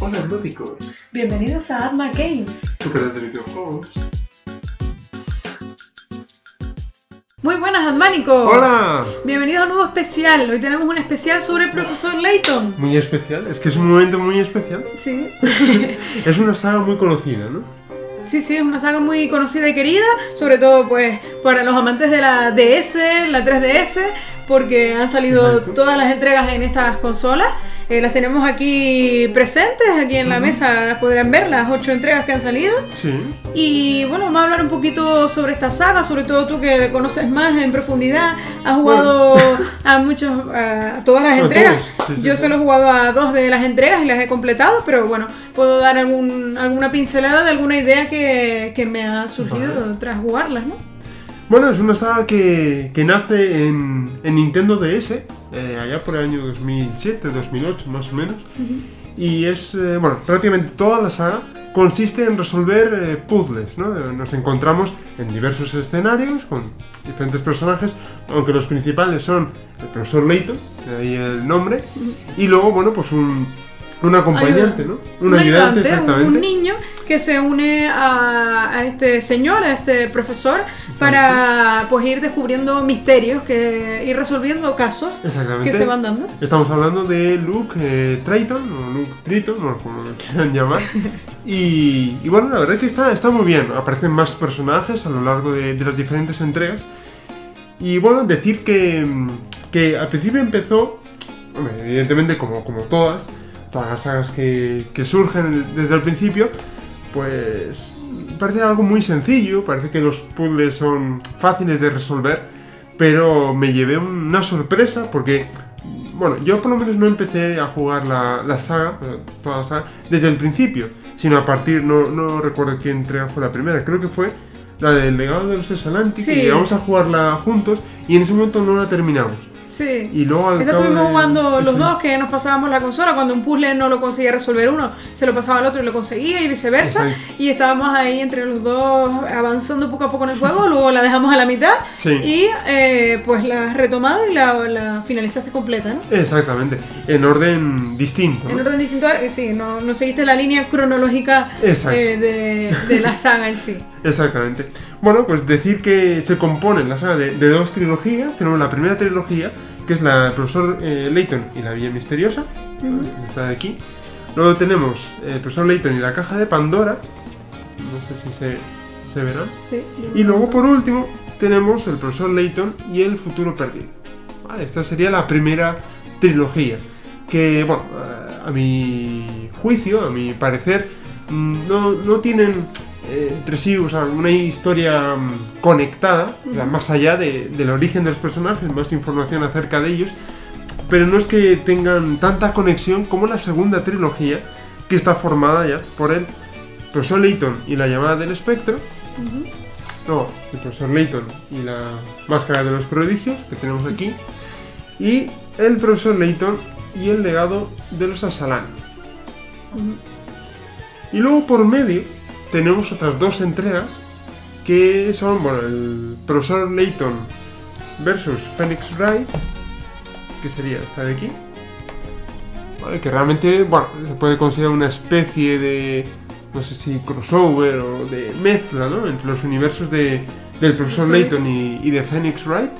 Hola herméticos, Bienvenidos a Atma Games. tu canal de videojuegos. Muy buenas, Atmánicos. ¡Hola! Bienvenidos a un nuevo especial. Hoy tenemos un especial sobre el profesor Layton. Muy especial, es que es un momento muy especial. Sí. Es una saga muy conocida, ¿no? Sí, sí, es una saga muy conocida y querida, sobre todo pues para los amantes de la DS, la 3DS, porque han salido Exacto. todas las entregas en estas consolas. Eh, las tenemos aquí presentes, aquí en la mesa las podrán ver, las ocho entregas que han salido. Sí. Y bueno, vamos a hablar un poquito sobre esta saga, sobre todo tú que conoces más en profundidad, has jugado a muchos, a todas las entregas. todos, sí, sí, Yo solo he jugado a dos de las entregas y las he completado, pero bueno, puedo dar algún, alguna pincelada de alguna idea que, que me ha surgido Vale. tras jugarlas, ¿no? Bueno, es una saga que, que nace en, en Nintendo DS, eh, allá por el año 2007, 2008 más o menos. Y es, eh, bueno, prácticamente toda la saga consiste en resolver eh, puzzles, ¿no? Nos encontramos en diversos escenarios con diferentes personajes, aunque los principales son el profesor Layton, de ahí el nombre, y luego, bueno, pues un, un acompañante, Ayuda. ¿no? Un, ayudante, exactamente. un niño que se une a, a este señor, a este profesor, para pues ir descubriendo misterios, que ir resolviendo casos que se van dando. Estamos hablando de Luke eh, Triton, o Luke Triton, o como lo quieran llamar. Y, y bueno, la verdad es que está, está muy bien. Aparecen más personajes a lo largo de, de las diferentes entregas. Y bueno, decir que, que al principio empezó, evidentemente como, como todas, todas las sagas que, que surgen desde el principio, pues parece algo muy sencillo, parece que los puzzles son fáciles de resolver, pero me llevé una sorpresa porque, bueno, yo por lo menos no empecé a jugar la, la saga, toda la saga, desde el principio, sino a partir, no, no recuerdo qué entrega fue la primera, creo que fue la del legado de los Exalanti, Sí. que llegamos a jugarla juntos y en ese momento no la terminamos. Sí. Y luego cabo estuvimos de- jugando los sí. dos que nos pasábamos la consola. Cuando un puzzle no lo conseguía resolver uno, se lo pasaba al otro y lo conseguía y viceversa. Exacto. Y estábamos ahí entre los dos avanzando poco a poco en el juego. luego la dejamos a la mitad Sí. y eh, pues la has retomado y la, la finalizaste completa, ¿no? Exactamente, en orden distinto. ¿no? En orden distinto, eh, sí, no, no seguiste la línea cronológica eh, de, de la saga en sí. Exactamente. Bueno, pues decir que se compone la saga de, de dos trilogías. Tenemos la primera trilogía, que es la del profesor eh, Layton y la Vía Misteriosa, que está de aquí. Luego tenemos eh, el profesor Layton y la caja de Pandora. No sé si se, se verá. Sí. Y luego, por último, tenemos el profesor Layton y el futuro perdido. Vale, esta sería la primera trilogía. Que, bueno, eh, a mi juicio, a mi parecer, mm, no, no tienen eh, entre sí o sea, una historia mm, conectada, o sea, Ujú. más allá de- del origen de los personajes, más información acerca de ellos. Pero no es que tengan tanta conexión como la segunda trilogía, que está formada ya por el profesor Layton y la llamada del espectro, no, el profesor Layton y la máscara de los prodigios que tenemos aquí. Y el profesor Layton y el legado de los Asalani. Ujú. Y luego por medio tenemos otras dos entregas que son, bueno, el profesor Layton versus Phoenix Wright, que sería esta de aquí. Vale, que realmente, bueno, se puede considerar una especie de, no sé si crossover o de mezcla, ¿no? Entre los universos de, del profesor Sí. Layton y, y de Phoenix Wright.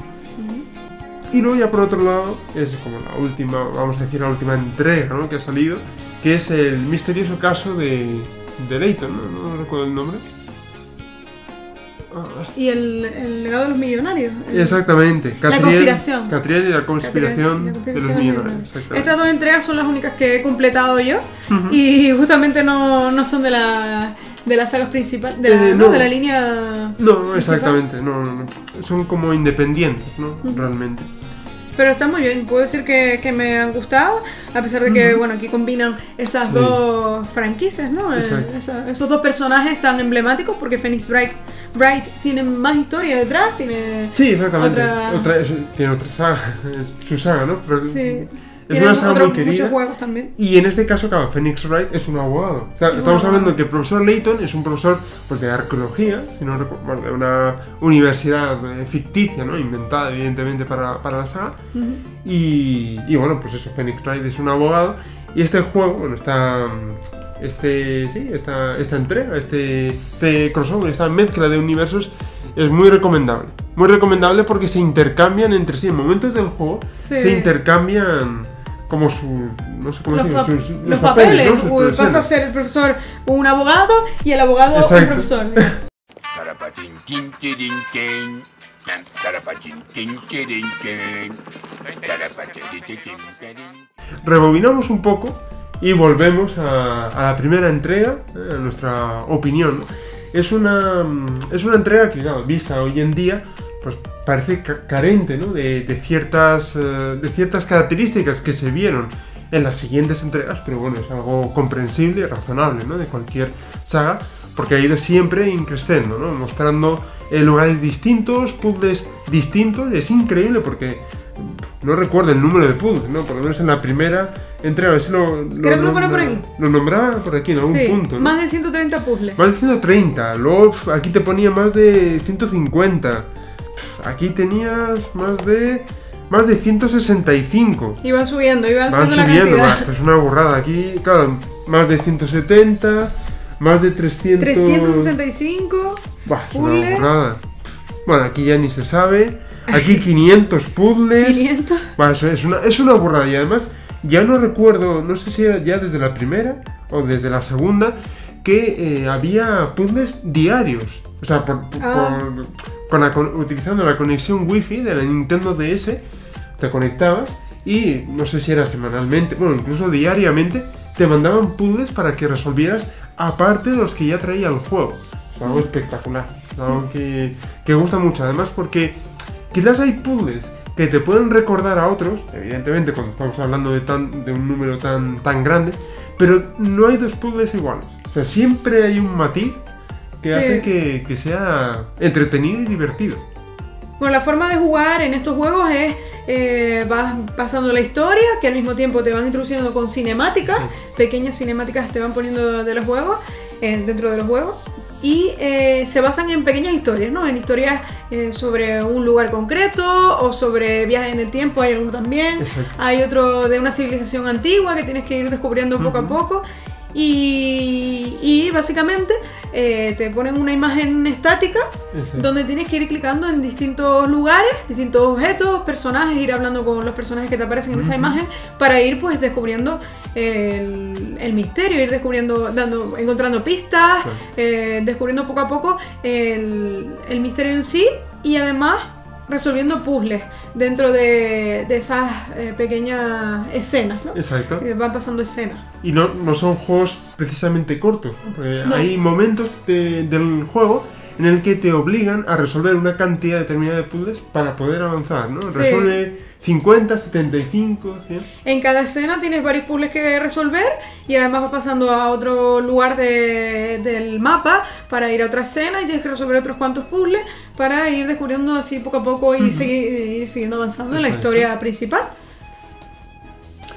Y luego ya por otro lado es como la última, vamos a decir la última entrega ¿no? que ha salido, que es el misterioso caso de, de Layton, ¿no? No recuerdo el nombre. Ah, Y el, el legado de los millonarios. el- Exactamente. La conspiración. Catriel y la conspiración, La de conspiración los de millonarios. Estas dos entregas son las únicas que he completado yo y justamente no, no son de la de las sagas principales, de la, Eh, no, no. de la línea No, principal. exactamente, no, no, no. son como independientes, ¿no? Realmente. Pero está muy bien, puedo decir que, que me han gustado, a pesar de que, bueno, aquí combinan esas Sí. dos franquicias, ¿no? Eh, esa- esos dos personajes tan emblemáticos, porque Phoenix Bright, Bright tiene más historia detrás, tiene... Sí, exactamente. Otra- tiene otra saga, es su saga, ¿no? Pero Sí. Es una saga muy querida. muchos juegos también. Y en este caso, claro, Phoenix Wright es un abogado. O sea, Un estamos hablando de que el profesor Layton es un profesor pues, de arqueología, si no de una universidad eh, ficticia, ¿no? Inventada, evidentemente, para, para la saga. Y, y bueno, pues eso, Phoenix Wright es un abogado. Y este juego, bueno, está este, sí, esta, esta entrega, este, este crossover, esta mezcla de universos es muy recomendable. Muy recomendable porque se intercambian entre sí. En momentos del juego Sí. se intercambian como su. No sé cómo Los, decirlo, pa- sus- los papeles, ¿no? Sus Uy, pasa a ser el profesor un abogado y el abogado un Exacto. profesor. Tin tirin. Rebobinamos un poco y volvemos a, a la primera entrega, eh, a nuestra opinión. Es una, mm, es una entrega que, claro, vista hoy en día, pues parece ca- carente ¿no? de, de ciertas, eh, de ciertas características que se vieron en las siguientes entregas, pero bueno, es algo comprensible y razonable ¿no? de cualquier saga, porque ha ido siempre increciendo, ¿no? mostrando eh, lugares distintos, puzzles distintos, es increíble porque no recuerdo el número de puzzles, ¿no? Por lo menos en la primera entrega, a ver si lo, Creo que lo por nombra- aquí. Lo nombraba por aquí, en algún Sí, punto. ¿no? más de 130 puzzles. Más de 130, luego aquí te ponía más de 150, pf, aquí tenías más de más de 165. Iban subiendo, Van subiendo la subiendo, va, esto es una burrada. Aquí, claro, más de 170, más de 300. 365. Buah, es una burrada. Bueno, aquí ya ni se sabe. Aquí 500 puzzles. 500. Va, eso es una, es una burrada y además ya no recuerdo, no sé si era ya desde la primera o desde la segunda, que eh, había puzzles diarios. O sea, por, Ah. por- con la con- utilizando la conexión wifi de la Nintendo DS, te conectabas y no sé si era semanalmente, bueno, incluso diariamente, te mandaban puzzles para que resolvieras aparte de los que ya traía el juego. Es algo espectacular, es algo que, que gusta mucho, además porque quizás hay puzzles que te pueden recordar a otros, evidentemente cuando estamos hablando de, tan, de un número tan, tan grande, pero no hay dos puzzles iguales. O sea, siempre hay un matiz que Sí. hace que, que sea entretenido y divertido. Bueno, la forma de jugar en estos juegos es eh, vas pasando la historia, que al mismo tiempo te van introduciendo con cinemáticas, pequeñas cinemáticas te van poniendo de los juegos, eh, dentro de los juegos, y eh, se basan en pequeñas historias, ¿no? En historias eh, sobre un lugar concreto o sobre viajes en el tiempo, hay alguno también. Exacto. Hay otro de una civilización antigua que tienes que ir descubriendo poco a poco. Y, y básicamente eh, te ponen una imagen estática Exacto. donde tienes que ir clicando en distintos lugares, distintos objetos, personajes, ir hablando con los personajes que te aparecen en esa imagen para ir pues descubriendo el, el misterio, ir descubriendo, dando, encontrando pistas, Claro. eh, descubriendo poco a poco el, el misterio en sí y además resolviendo puzzles dentro de, de esas eh, pequeñas escenas, ¿no? Exacto. Que Van pasando escenas. Y no, no son juegos precisamente cortos. ¿no? Porque No. Hay momentos de- del juego en el que te obligan a resolver una cantidad determinada de puzzles para poder avanzar, ¿no? Sí. Resuelve 50, 75, 100. En cada escena tienes varios puzzles que resolver y además vas pasando a otro lugar de- del mapa para ir a otra escena y tienes que resolver otros cuantos puzzles para ir descubriendo así poco a poco y seguir, ir siguiendo avanzando en la historia principal.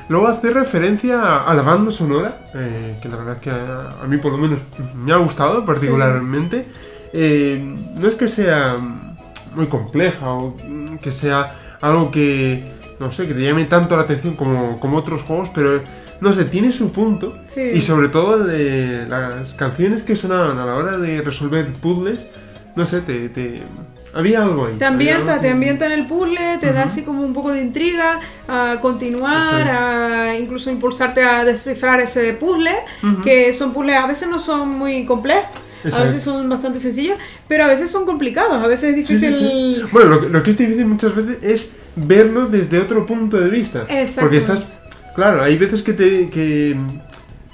Luego hace referencia a, la banda sonora, eh, que la verdad que a, a mí por lo menos me ha gustado particularmente. Eh, no es que sea muy compleja o que sea algo que, no sé, que te llame tanto la atención como, como otros juegos, pero no sé, tiene su punto. Sí. Y sobre todo de las canciones que sonaban a la hora de resolver puzzles, no sé, te... te- había algo ahí. Te ambienta, algo te ambienta en el puzzle, te da Ujú. así como un poco de intriga, a continuar, a incluso impulsarte a descifrar ese puzzle, que son puzzles, a veces no son muy complejos, a veces son bastante sencillos, pero a veces son complicados, a veces es Sí, sí, difícil... sí. Bueno, lo, que- lo que es difícil muchas veces es verlo desde otro punto de vista. Exacto. Porque estás. Claro, hay veces que te. que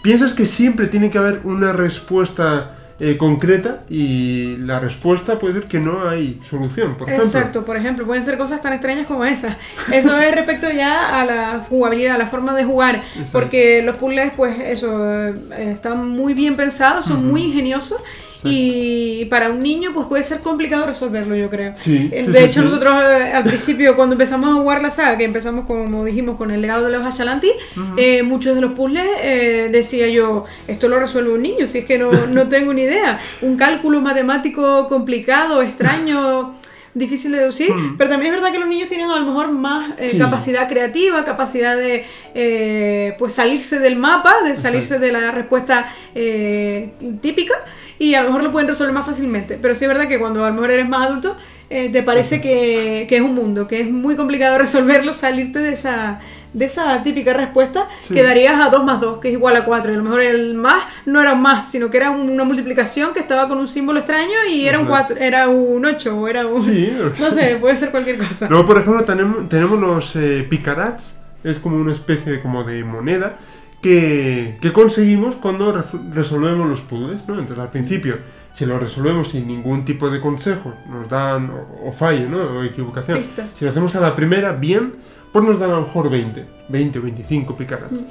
piensas que siempre tiene que haber una respuesta eh, concreta y la respuesta puede ser que no hay solución, por ejemplo. Exacto, por ejemplo, pueden ser cosas tan extrañas como esas. Eso es respecto ya a la jugabilidad, a la forma de jugar, Exacto. porque los puzzles, pues eso, eh, están muy bien pensados, son muy ingeniosos y para un niño, pues puede ser complicado resolverlo, yo creo. Sí, de sí, hecho, nosotros eh, al principio, cuando empezamos a jugar la saga, que empezamos, como dijimos, con el legado de los Ashalanti, eh, muchos de los puzzles eh, decía yo, esto lo resuelve un niño, si es que no, no tengo ni idea. Un cálculo matemático complicado, extraño. Difícil de deducir, Hmm. pero también es verdad que los niños tienen a lo mejor más eh, Sí. capacidad creativa, capacidad de eh, pues salirse del mapa, de salirse de la respuesta eh, típica y a lo mejor lo pueden resolver más fácilmente. Pero sí es verdad que cuando a lo mejor eres más adulto, eh, te parece que, que es un mundo, que es muy complicado resolverlo, salirte de esa, de esa típica respuesta Sí. que darías a 2 más 2, que es igual a 4. Y a lo mejor el más no era un más, sino que era una multiplicación que estaba con un símbolo extraño y era un Exacto. 4, era un 8 o era un... Sí. No sé, puede ser cualquier cosa. Luego, por ejemplo, tenemos, tenemos los eh, picarats, es como una especie de, como de moneda que, que conseguimos cuando resolvemos los puzzles, ¿no? Entonces, al principio, si lo resolvemos sin ningún tipo de consejo, nos dan, o, o fallo, ¿no? O equivocación. Si lo hacemos a la primera, bien, pues nos dan a lo mejor 20, 20 o 25 picarats.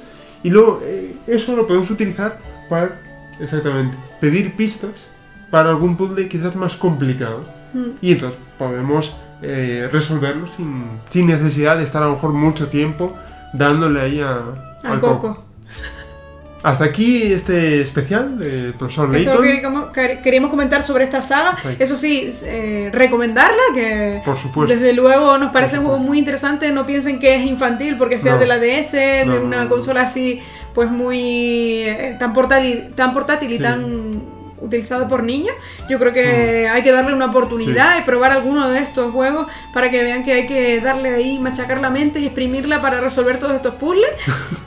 Y luego, eh, eso lo podemos utilizar para, exactamente, pedir pistas para algún puzzle quizás más complicado. Y entonces podemos eh, resolverlo sin, sin necesidad de estar a lo mejor mucho tiempo dándole ahí a, Al coco. Hasta aquí este especial del profesor Layton. queríamos, quer- queríamos comentar sobre esta saga. Eso sí, eh, recomendarla, que Por supuesto. desde luego nos parece un juego muy interesante. No piensen que es infantil porque sea No. de la DS, de No, no, una no. consola así, pues muy eh, tan portátil, tan portátil y tan utilizada por niños. Yo creo que hay que darle una oportunidad y probar alguno de estos juegos para que vean que hay que darle ahí, machacar la mente y exprimirla para resolver todos estos puzzles.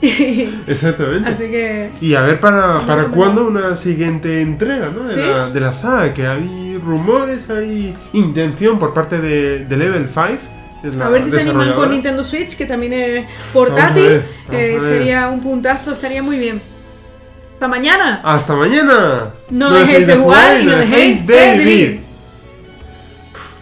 Exactamente. Así que Y a ver para, para cuándo una siguiente entrega ¿no? de, Sí. la, de la saga, que hay rumores, hay intención por parte de, de Level 5. es la A ver si se animan con. Nintendo Switch, que también es portátil. Ver, Eh, sería un puntazo, estaría muy bien. Hasta mañana. ¡Hasta mañana! No dejéis de jugar y no dejéis de vivir.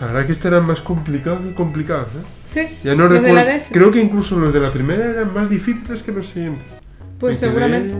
La verdad que este eran más complicados que complicados, ¿eh? Sí, Ya no recuerdo. Creo que incluso los de la primera eran más difíciles que los siguientes. Pues Me quedé- seguramente.